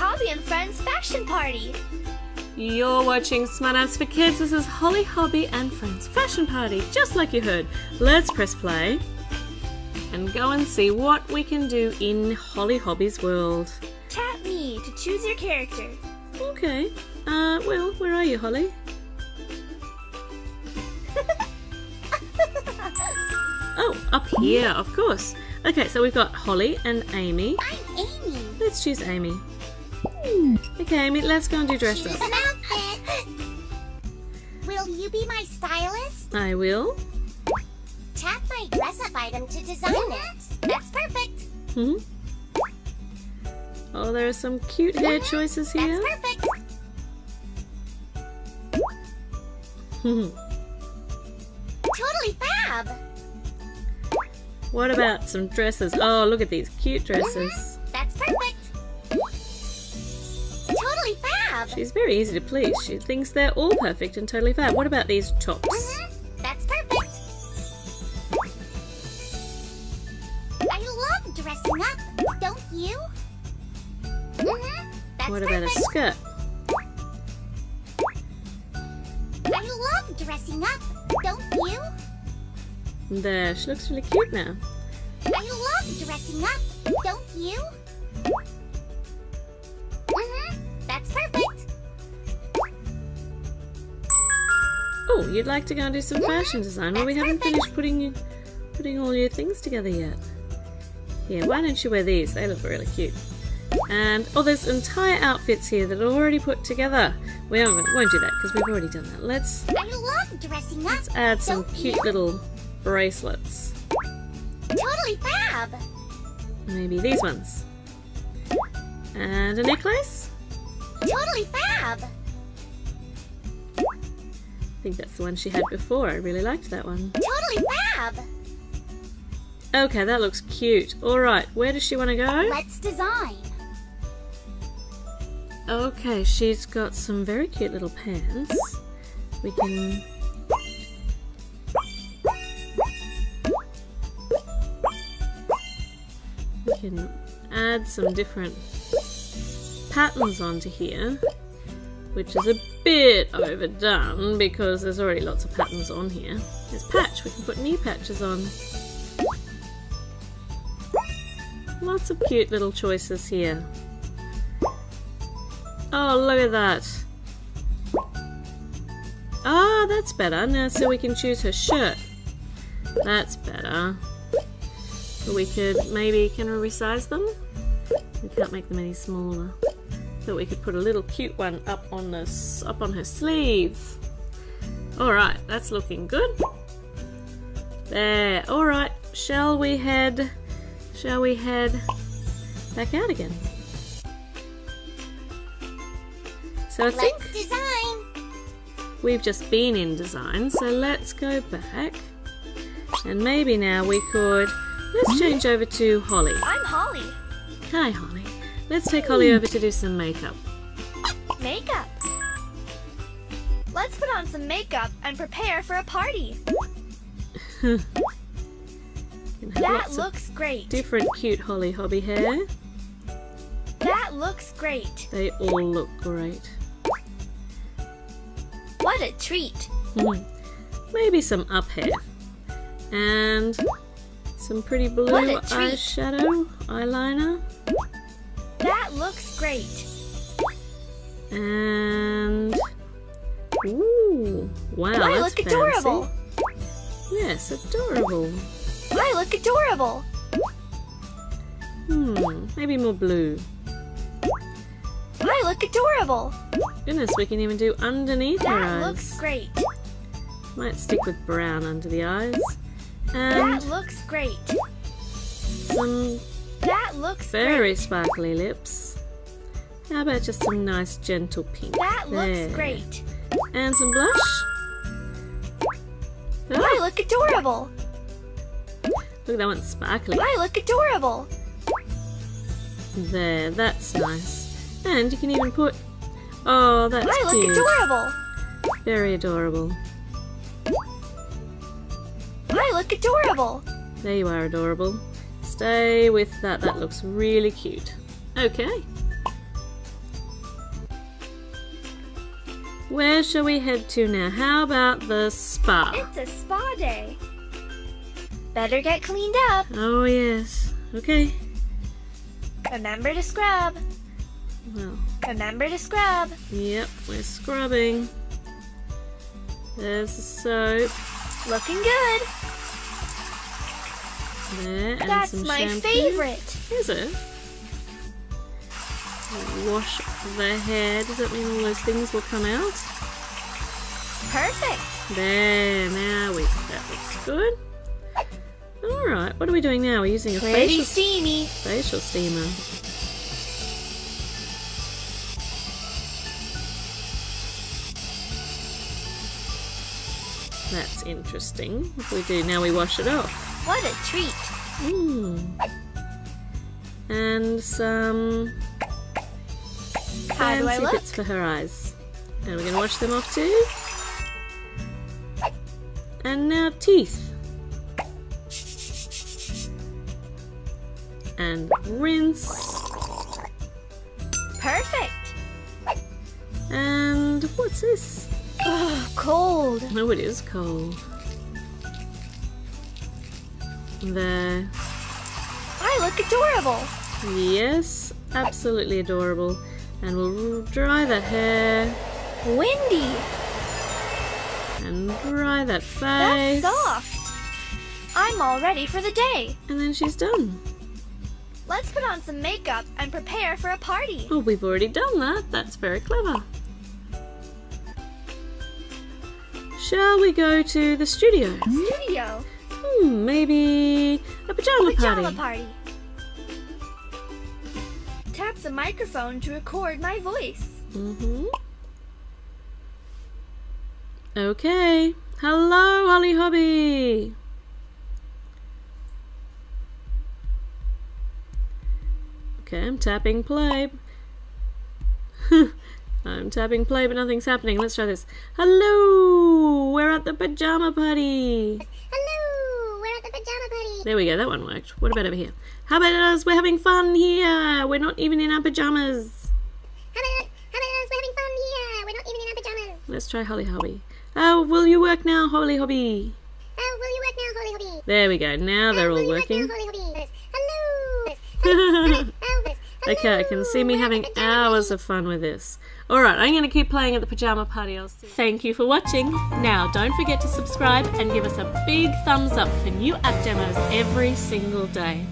Hobbie and Friends Fashion Party. You're watching Smart for Kids. This is Holly Hobbie and Friends Fashion Party, just like you heard. Let's press play and go and see what we can do in Holly Hobbie's world. Tap me to choose your character. Okay. Uh, well, where are you, Holly? Oh, up here, of course. Okay, so we've got Holly and Amy. I'm Amy. Let's choose Amy. Okay, Amy, let's go and do dress up. an outfit. Will you be my stylist? I will. Tap my dress up item to design it. That's perfect. Hmm. Oh, there are some cute hair choices here. That's perfect. Totally fab. what about some dresses? Oh, look at these cute dresses. Fab. She's very easy to please. She thinks they're all perfect and totally fab. What about these tops? Mhm. That's perfect. I love dressing up, don't you? Mhm. That's What about a skirt? I love dressing up, don't you? There, she looks really cute now. I love dressing up, don't you? You'd like to go and do some fashion design? Well, we haven't finished putting you, putting all your things together yet. Yeah, why don't you wear these? They look really cute. And oh, there's entire outfits here that are already put together. We won't, won't do that because we've already done that. Let's I love dressing up. let's add some cute little bracelets. Totally fab. Maybe these ones. And a necklace. Totally fab. I think that's the one she had before. I really liked that one. Totally fab. Okay, that looks cute. All right, where does she want to go? Let's design. Okay, she's got some very cute little pants. We can. We can add some different patterns onto here, which is a bit overdone because there's already lots of patterns on here. There's patch, we can put new patches on. Lots of cute little choices here. Oh, look at that. Ah, that's better. Now, so we can choose her shirt. That's better. We could maybe, can we resize them? We can't make them any smaller. We could put a little cute one up on this, up on her sleeve. All right, that's looking good. There. All right. Shall we head? Shall we head back out again? So I think Let's design. we've just been in design, so let's go back. And maybe now we could let's change over to Holly. I'm Holly. Hi Holly. Let's take Holly over to do some makeup. Makeup. Let's put on some makeup and prepare for a party. That looks great. different cute Holly Hobbie hair. That looks great. They all look great. What a treat. Mhm. Maybe some up hair. And some pretty blue What a treat. eyeshadow, eyeliner. That great. And ooh, wow, I that's look fancy. adorable. Yes, adorable. I look adorable. Hmm, maybe more blue. I look adorable. Goodness, we can even do underneath her That looks great. Might stick with brown under the eyes. And That looks great. some That looks very great. sparkly lips. How about just some nice gentle pink? That there. looks great. And some blush. I Oh, look adorable. look, that one's sparkly. I look adorable. There, that's nice. And you can even put. Oh, that's I look cute. adorable. Very adorable. I look adorable. There you are, adorable. Stay with that. That looks really cute. Okay. Where shall we head to now? How about the spa? It's a spa day. Better get cleaned up. Oh, yes. Okay. Remember to scrub. Well, Remember to scrub. yep, we're scrubbing. There's the soap. Looking good. There, and That's my favorite. Is it? Wash the hair. Does that mean all those things will come out? Perfect. There, now we that looks good. Alright, what are we doing now? We're using a Pretty facial steamy. facial steamer. That's interesting. What do we do? Now we wash it off. What a treat. Mm. And some How do I fancy look? bits for her eyes. And we're going to wash them off too. And now teeth. And rinse. Perfect. And what's this? Oh, cold. No, it is cold. There. I look adorable. Yes, absolutely adorable. And we'll dry that hair Windy. and dry that face. That's soft. I'm all ready for the day. And then she's done. Let's put on some makeup and prepare for a party. Oh, we've already done that. That's very clever. Shall we go to the studio? Studio. Hmm, maybe a pajama, Pajama party. party. Tap the microphone to record my voice. Mm-hmm. Okay. Hello, Holly Hobbie. Okay, I'm tapping play. I'm tapping play, but nothing's happening. Let's try this. Hello! We're at the pajama party. Hello, we're at the pajama party. There we go, that one worked. What about over here? How about us? We're having fun here. We're not even in our pajamas. How about, how about us? We're having fun here. We're not even in our pajamas. Let's try Holly Hobbie. Oh, will you work now, Holly Hobbie? Oh, will you work now, Holly Hobbie? There we go. Now oh, they're Oh, all will you work working. now, Holly Hobbie? Hello. Okay, I can see me having hours of fun with this. Alright, I'm going to keep playing at the pajama party. I'll see. Thank you for watching. Now, don't forget to subscribe and give us a big thumbs up for new app demos every single day.